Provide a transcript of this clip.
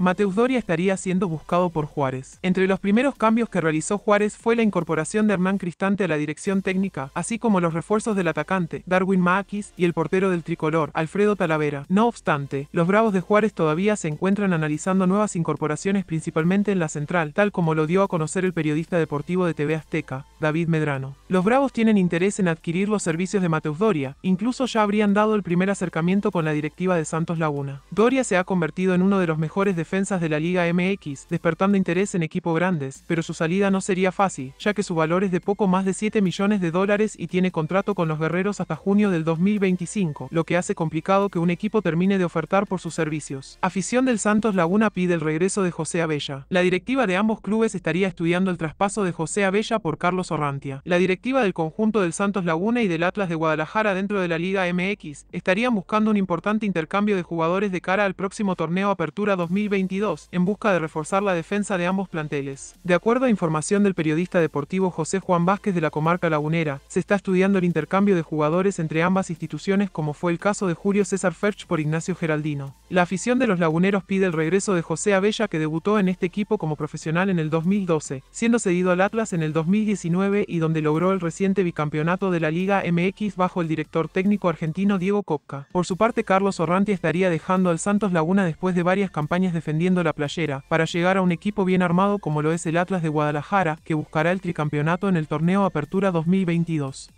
Mateus Doria estaría siendo buscado por Juárez. Entre los primeros cambios que realizó Juárez fue la incorporación de Hernán Cristante a la dirección técnica, así como los refuerzos del atacante, Darwin Maakis, y el portero del tricolor, Alfredo Talavera. No obstante, los Bravos de Juárez todavía se encuentran analizando nuevas incorporaciones principalmente en la central, tal como lo dio a conocer el periodista deportivo de TV Azteca, David Medrano. Los Bravos tienen interés en adquirir los servicios de Mateus Doria, incluso ya habrían dado el primer acercamiento con la directiva de Santos Laguna. Doria se ha convertido en uno de los mejores defensas de la Liga MX, despertando interés en equipos grandes, pero su salida no sería fácil, ya que su valor es de poco más de 7 millones de dólares y tiene contrato con los guerreros hasta junio del 2025, lo que hace complicado que un equipo termine de ofertar por sus servicios. Afición del Santos Laguna pide el regreso de José Abella. La directiva de ambos clubes estaría estudiando el traspaso de José Abella por Carlos Orrantia. La directiva del conjunto del Santos Laguna y del Atlas de Guadalajara dentro de la Liga MX estarían buscando un importante intercambio de jugadores de cara al próximo torneo Apertura 2022 en busca de reforzar la defensa de ambos planteles. De acuerdo a información del periodista deportivo José Juan Vázquez de la comarca lagunera, se está estudiando el intercambio de jugadores entre ambas instituciones como fue el caso de Julio César Ferch por Ignacio Geraldino. La afición de los laguneros pide el regreso de José Abella que debutó en este equipo como profesional en el 2012, siendo cedido al Atlas en el 2019 y donde logró el reciente bicampeonato de la Liga MX bajo el director técnico argentino Diego Copca. Por su parte, Carlos Orranti estaría dejando al Santos Laguna después de varias campañas defendiendo la playera, para llegar a un equipo bien armado como lo es el Atlas de Guadalajara, que buscará el tricampeonato en el torneo Apertura 2022.